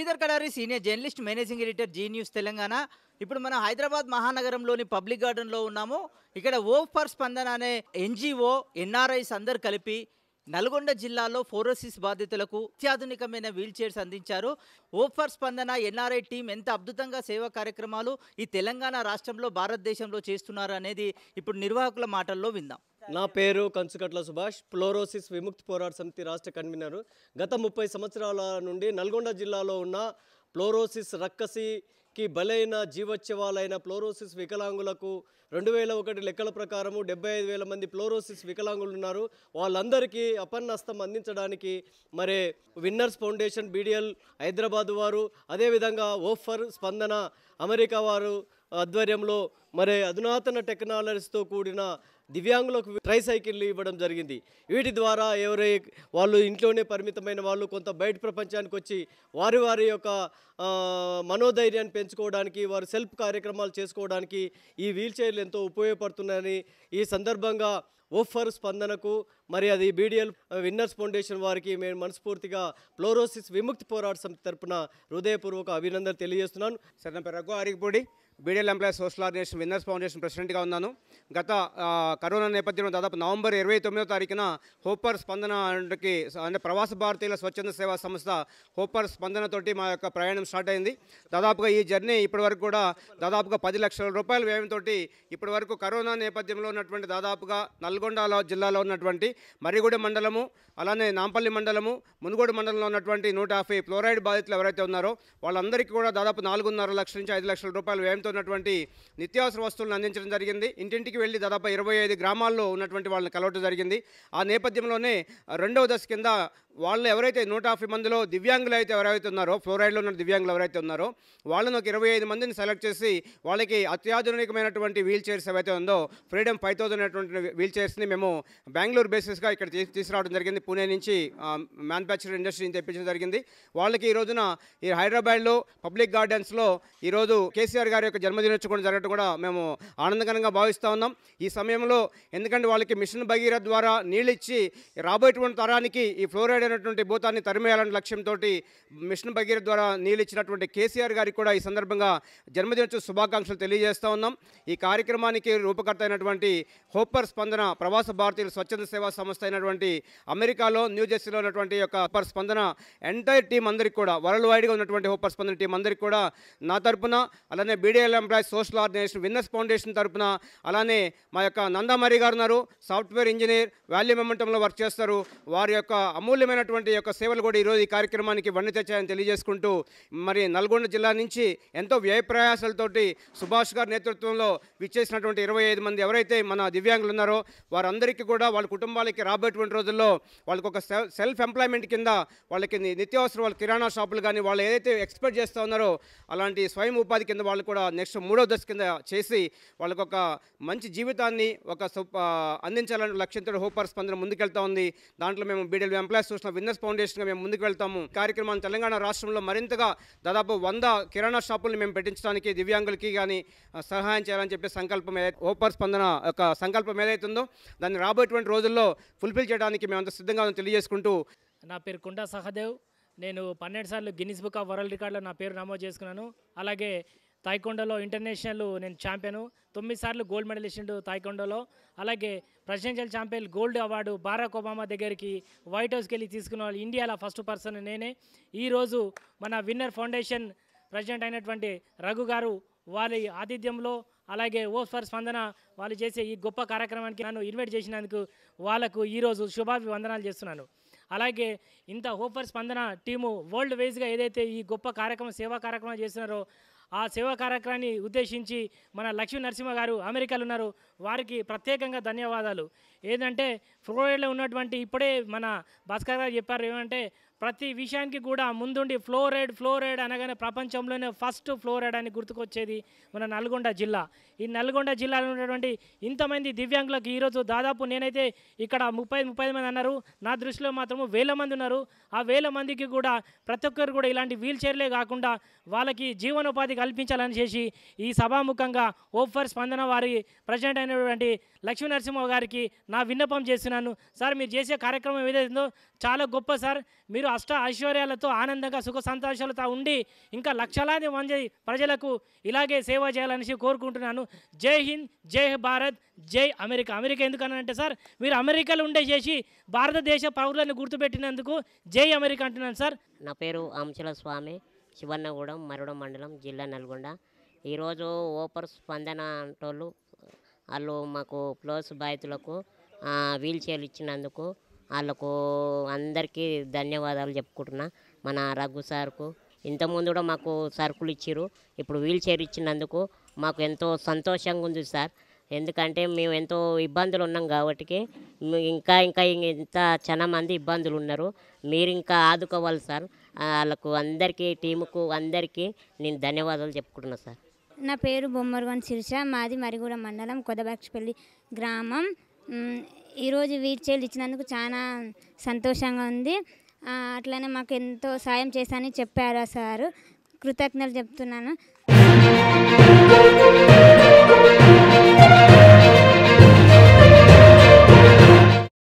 Sridhar Kadari senior journalist managing editor Zee news Telangana. ఇప్పుడు మనం Hyderabad మహానగరంలోని public గార్డెన్లో ఉన్నాము. ఇక్కడ ఓ ఫర్ స్పందన అనే ఎన్జిఓ ఎన్ఆర్ఐస్ అందరు కలిపి నల్గొండ జిల్లాలో ఫోరోసిస్ బాధితులకు అత్యాధునికమైన వీల్ చైర్స్ అందించారు. ఓ ఫర్ స్పందన ఎన్ఆర్ఐ టీం ఎంత అద్భుతంగా సేవా కార్యక్రమాలు ఈ తెలంగాణ రాష్ట్రంలో భారతదేశంలో చేస్తున్నారు అనేది ఇప్పుడు నిర్వాహకుల మాటల్లో విందాం. నా పేరు కంచుకట్ల సుభాష్. ఫ్లోరోసిస్ విముక్తి పోరాట సమితి రాష్ట్ర కన్వీనర్. గత ముప్పై సంవత్సరాల నుండి నల్గొండ జిల్లాలో ఉన్న ఫ్లోరోసిస్ రక్కసికి బలైన జీవోత్సవాలైన ఫ్లోరోసిస్ వికలాంగులకు రెండు వేల ఒకటి లెక్కల ప్రకారము డెబ్బై ఐదు వేల మంది ఫ్లోరోసిస్ వికలాంగులు ఉన్నారు. వాళ్ళందరికీ అపన్నస్తం అందించడానికి మరి విన్నర్స్ ఫౌండేషన్ బీడిఎల్ హైదరాబాద్ వారు అదేవిధంగా ఓఫర్ స్పందన అమెరికా వారు ఆధ్వర్యంలో మరి అధునాతన టెక్నాలజీతో కూడిన దివ్యాంగులకు ట్రైసైకిళ్ళు ఇవ్వడం జరిగింది. వీటి ద్వారా ఎవరై వాళ్ళు ఇంట్లోనే పరిమితమైన వాళ్ళు కొంత బయట ప్రపంచానికి వచ్చి వారి వారి యొక్క మనోధైర్యాన్ని పెంచుకోవడానికి వారు సెల్ఫ్ కార్యక్రమాలు చేసుకోవడానికి ఈ వీల్ చైర్లు ఎంతో ఉపయోగపడుతున్నాయని ఈ సందర్భంగా ఓఫర్ స్పందనకు మరి అది బీడిఎల్ విన్నర్స్ ఫౌండేషన్ వారికి మేము మనస్ఫూర్తిగా ఫ్లోరోసిస్ విముక్తి పోరాట సమితి తరపున హృదయపూర్వక అభినందనలు తెలియజేస్తున్నాను. సార్ నా పేరు Raghu Arigipudi BDL employees social organization winners foundation ప్రెసిడెంట్గా ఉన్నాను. గత కరోనా నేపథ్యంలో దాదాపు నవంబర్ ఇరవై తొమ్మిదో తారీఖున హోపర్ స్పందనకి అంటే ప్రవాస భారతీయుల స్వచ్ఛంద సేవా సంస్థ హోపర్ స్పందనతోటి మా యొక్క ప్రయాణం స్టార్ట్ అయింది. దాదాపుగా ఈ జర్నీ ఇప్పటి వరకు కూడా దాదాపుగా పది లక్షల రూపాయల వ్యయంతో ఇప్పటివరకు కరోనా నేపథ్యంలో ఉన్నటువంటి దాదాపుగా నల్గొండ జిల్లాలో ఉన్నటువంటి మరిగూడ మండలము అలానే నాంపల్లి మండలము మునుగోడు మండలంలో ఉన్నటువంటి నూట యాభై ఫ్లోరైడ్ బాధితులు ఎవరైతే ఉన్నారో వాళ్ళందరికీ కూడా దాదాపు నాలుగున్నర లక్షల నుంచి ఐదు లక్షల రూపాయల వ్యయంతో ఉన్నటువంటి నిత్యావసర వస్తువులను అందించడం జరిగింది. ఇంటింటికి వెళ్ళి దాదాపు ఇరవై ఐదు గ్రామాల్లో ఉన్నటువంటి వాళ్ళని కలవటం జరిగింది. ఆ నేపథ్యంలోనే రెండవ దశ కింద వాళ్ళు ఎవరైతే నూట యాభై మందిలో దివ్యాంగులు అయితే ఎవరైతే ఉన్నారో ఫ్లోరైడ్లో ఉన్న దివ్యాంగులు ఎవరైతే ఉన్నారో వాళ్ళని ఒక ఇరవై ఐదు మందిని సెలెక్ట్ చేసి వాళ్ళకి అత్యాధునికమైనటువంటి వీల్ చైర్స్ ఏవైతే ఉందో ఫ్రీడమ్ ఫైవ్ థౌసండ్ అనేటువంటి వీల్ చైర్స్ని మేము బెంగళూరు బేసిస్గా ఇక్కడ తీసుకురావడం జరిగింది. పూణే నుంచి మ్యానుఫ్యాక్చరింగ్ ఇండస్ట్రీని తెప్పించడం జరిగింది. వాళ్ళకి ఈ రోజున ఈ హైదరాబాద్లో పబ్లిక్ గార్డెన్స్లో ఈరోజు కేసీఆర్ గారి యొక్క జన్మదినోత్సవం జరగడం కూడా మేము ఆనందకరంగా భావిస్తూ ఉన్నాం. ఈ సమయంలో ఎందుకంటే వాళ్ళకి మిషన్ భగీరథ ద్వారా నీళ్ళు ఇచ్చి రాబోయేటువంటి తరానికి ఈ ఫ్లోరైడ్ అనేటువంటి భూతాన్ని తరిమేయాలనే లక్ష్యంతో మిషన్ భగీరథ ద్వారా నీళ్ళు ఇచ్చినటువంటి కేసీఆర్ గారికి కూడా ఈ సందర్భంగా జన్మదినోత్సవ శుభాకాంక్షలు తెలియజేస్తూ ఉన్నాం. ఈ కార్యక్రమానికి రూపకర్త అయినటువంటి హోపర్ స్పందన ప్రవాస భారతీయుల స్వచ్ఛంద సేవా సంస్థ అయినటువంటి అమెరికాలో న్యూ జెర్సీలో ఉన్నటువంటి యొక్క హోపర్ స్పందన ఎంటైర్ టీం అందరికి కూడా వరల్డ్ వైడ్గా ఉన్నటువంటి హోపర్ స్పందన టీం అందరికి కూడా నా తరపున అలానే BDL employees social organization business foundation తరఫున అలానే మా యొక్క నందామరి గారు ఉన్నారు సాఫ్ట్వేర్ ఇంజనీర్ వాల్యూ మెమెంటంలో వర్క్ చేస్తారు. వారి యొక్క అమూల్యమైనటువంటి యొక్క సేవలు కూడా ఈరోజు ఈ కార్యక్రమానికి వన్నె తెచ్చాయని తెలియజేసుకుంటూ మరి నల్గొండ జిల్లా నుంచి ఎంతో వ్యయప్రయాసాలతోటి సుభాష్ గారి నేతృత్వంలో విచ్చేసినటువంటి ఇరవై ఐదు మంది ఎవరైతే మన దివ్యాంగులు ఉన్నారో వారందరికీ కూడా వాళ్ళ కుటుంబాలకి రాబోయేటువంటి రోజుల్లో వాళ్ళకి ఒక సెల్ఫ్ ఎంప్లాయ్మెంట్ కింద వాళ్ళకి నిత్యావసర వాళ్ళ కిరాణా షాపులు కానీ వాళ్ళు ఏదైతే ఎక్స్పెక్ట్ చేస్తూ ఉన్నారో అలాంటి స్వయం ఉపాధి కింద వాళ్ళు కూడా నెక్స్ట్ మూడో దశ కింద చేసి వాళ్ళకు ఒక మంచి జీవితాన్ని ఒక సు- లక్ష్యంతో హోపర్ స్పందన ముందుకెళ్తా ఉంది. దాంట్లో మేము బీడీఎల్ ఎంప్లాయీస్ చూసిన విన్నర్స్ ఫౌండేషన్గా మేము ముందుకు వెళ్తాము కార్యక్రమాన్ని తెలంగాణ రాష్ట్రంలో మరింతగా దాదాపు వంద కిరాణా షాపుల్ని మేము పెట్టించడానికి దివ్యాంగులకి కానీ సహాయం చేయాలని చెప్పే సంకల్పం హోపర్ స్పందన యొక్క సంకల్పం ఏదైతుందో దాన్ని రాబోయేటువంటి రోజుల్లో ఫుల్ఫిల్ చేయడానికి మేమంతా సిద్ధంగా తెలియజేసుకుంటూ. నా పేరు కుండా సహదేవ్. నేను పన్నెండు సార్లు గిన్నిస్ బుక్ ఆఫ్ వరల్డ్ రికార్డులో నా పేరు నమోదు చేసుకున్నాను. అలాగే తాయికొండలో ఇంటర్నేషనల్ నేను ఛాంపియన్. తొమ్మిది సార్లు గోల్డ్ ఇచ్చిండు తాయికొండలో. అలాగే presidential champion gold award Barack Obama దగ్గరికి వైట్ హౌస్కి వెళ్ళి తీసుకున్న వాళ్ళు ఇండియాలో ఫస్ట్ పర్సన్ నేనే. ఈరోజు మన విన్నర్ ఫౌండేషన్ ప్రెసిడెంట్ అయినటువంటి రఘు గారు వారి ఆతిథ్యంలో అలాగే ఓ ఫర్ స్పందన వాళ్ళు చేసే ఈ గొప్ప కార్యక్రమానికి నన్ను ఇన్వైట్ చేసినందుకు వాళ్ళకు ఈరోజు శుభాభివందనాలు చేస్తున్నాను. అలాగే ఇంత హోపర్ స్పందన టీము వరల్డ్ వైజ్గా ఏదైతే ఈ గొప్ప కార్యక్రమం సేవా కార్యక్రమం చేస్తున్నారో ఆ సేవా కార్యక్రమాన్ని ఉద్దేశించి మన లక్ష్మీ నరసింహ గారు అమెరికాలో ఉన్నారు. వారికి ప్రత్యేకంగా ధన్యవాదాలు. ఏదంటే ఫ్లోరైడ్లో ఉన్నటువంటి ఇప్పుడే మన భాస్కర్ గారు చెప్పారు ఏమంటే ప్రతి విషయానికి కూడా ముందుండి ఫ్లోరైడ్ ఫ్లోరైడ్ అనగానే ప్రపంచంలోనే ఫస్ట్ ఫ్లోరైడ్ అని గుర్తుకొచ్చేది మన నల్గొండ జిల్లా. ఈ నల్గొండ జిల్లాలో ఉన్నటువంటి ఇంతమంది దివ్యాంగులకు ఈరోజు దాదాపు నేనైతే ఇక్కడ ముప్పై ముప్పై మంది అన్నారు. నా దృష్టిలో మాత్రము వేల మంది ఉన్నారు. ఆ వేల మందికి కూడా ప్రతి ఒక్కరు కూడా ఇలాంటి వీల్ చైర్లే కాకుండా వాళ్ళకి జీవనోపాధి కల్పించాలని చేసి ఈ సభాముఖంగా ఓఫర్ స్పందన వారి ప్రెసిడెంట్ అయినటువంటి లక్ష్మీ నరసింహ గారికి నా విన్నపం చేస్తున్నాను. సార్ మీరు చేసే కార్యక్రమం ఏదైతుందో చాలా గొప్ప సార్. మీరు అష్ట ఐశ్వర్యాలతో ఆనందంగా సుఖ సంతోషాలతో ఉండి ఇంకా లక్షలాది మంది ప్రజలకు ఇలాగే సేవ చేయాలనేసి కోరుకుంటున్నాను. జై హింద్ జై భారత్ జై అమెరికా. అమెరికా ఎందుకనంటే సార్ మీరు అమెరికాలో ఉండే చేసి భారతదేశ పౌరులను గుర్తుపెట్టినందుకు జై అమెరికా అంటున్నాను సార్. నా పేరు అంశల స్వామి శివన్నగూడెం మరుడం మండలం జిల్లా నల్గొండ. ఈరోజు ఓపర్ స్పందన అంటోళ్ళు వాళ్ళు మాకు ప్లస్ బాధితులకు వీల్ చైర్లు ఇచ్చినందుకు వాళ్ళకు అందరికీ ధన్యవాదాలు చెప్పుకుంటున్నా మన రఘు సార్కు. ఇంతకుముందు కూడా మాకు సరుకులు ఇచ్చిర్రు. ఇప్పుడు వీల్ చైర్ ఇచ్చినందుకు మాకు ఎంతో సంతోషంగా ఉంది సార్. ఎందుకంటే మేము ఎంతో ఇబ్బందులు ఉన్నాం కాబట్టి ఇంకా ఇంకా ఇంత చాలా మంది ఇబ్బందులు ఉన్నారు. మీరు ఇంకా ఆదుకోవాలి సార్. వాళ్ళకు అందరికీ టీముకు అందరికీ నేను ధన్యవాదాలు చెప్పుకుంటున్నాను సార్. నా పేరు బొమ్మరుగన్ శిరిష. మాది మరిగూడ మండలం కొదబాక్షపల్లి గ్రామం. ఈరోజు వీల్ చైర్లు ఇచ్చినందుకు చాలా సంతోషంగా ఉంది. అట్లనే మాకు ఎంతో సాయం చేశానని చెప్పారు ఆ సారు. కృతజ్ఞతలు చెప్తున్నాను.